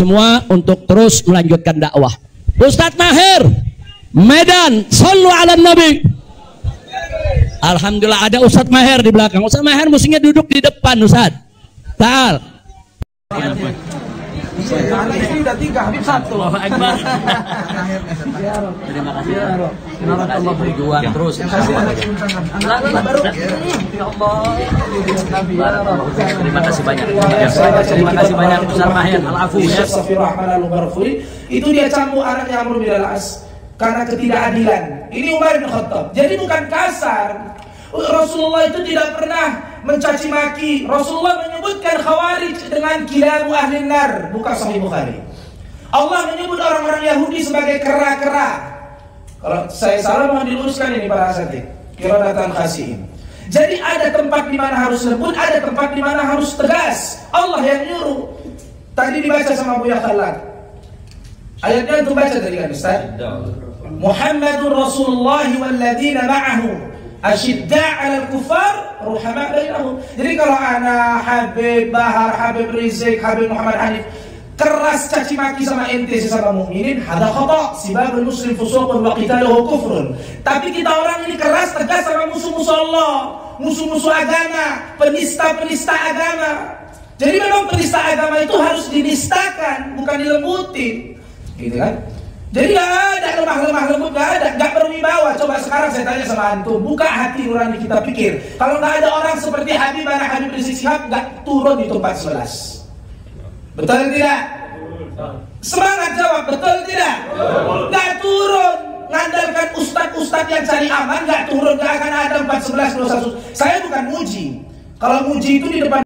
semua untuk terus melanjutkan dakwah. Ustadz Mahir, Medan, sallu ala Nabi. Alhamdulillah ada Ustadz Mahir di belakang. Ustadz Mahir mestinya duduk di depan Ustadz. Taal. Anak istri udah tiga, Habib satu. Allahu Akbar. Terima kasih. Terima kasih berjuang terus. baru. Ya Allah. Terima kasih banyak. Ya, Terima kasih banyak Ustaz Mahir Al-Afu ya. Itu dia cambuk anaknya Amr bin Al-As karena ketidakadilan. Ini Umar bin Khattab. Jadi bukan kasar. Rasulullah itu tidak pernah mencaci maki. Rasulullah menyebutkan khawarij dengan kilabu ahli nar. Buka sahih Bukhari. Allah menyebut orang-orang Yahudi sebagai kera-kera. Kalau saya salah mohon diluruskan ini para asatid. Kiradatan khasiin. Jadi ada tempat di mana harus lembut, ada tempat di mana harus tegas. Allah yang nyuruh. Tadi dibaca sama Buya Khalad. Ayatnya itu baca tadi kan Ustaz? Muhammadur Rasulullah walladzina ma'ahu asyidda' 'alal kufar ruhama bainahum. Jadi kalau ana Habib Bahar, Habib Rizik, Habib Muhammad Hanif keras caci maki sama ente sesama mukminin hada khata sibabul muslim fusuqun wa qitaluhu kufrun. Tapi kita orang ini keras tegas sama musuh-musuh Allah musuh-musuh agama penista-penista agama. Jadi memang penista agama itu harus dinistakan bukan dilembutin. Gitu kan? Jadi gak ada lemah-lemah sama antum buka hati nurani kita pikir kalau gak ada orang seperti Habib anak Habib Rizik Sihab gak turun di tempat 11 Betul tidak? Semangat jawab, betul tidak? Gak turun. Ngandalkan ustadz-ustadz yang cari aman, gak turun. Gak akan ada 411 dosa Saya bukan muji. Kalau muji itu di depan